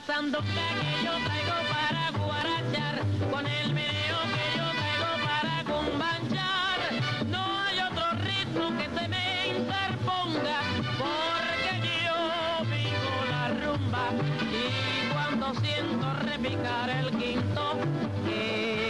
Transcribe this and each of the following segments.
la sandunga que yo traigo para guarachar, con el meneo que yo traigo para cumbanchar. No hay otro ritmo que se me interponga, porque yo vivo la rumba y cuando siento repicar el quinto, que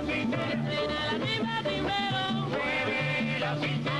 la primera, la primero, mueve la.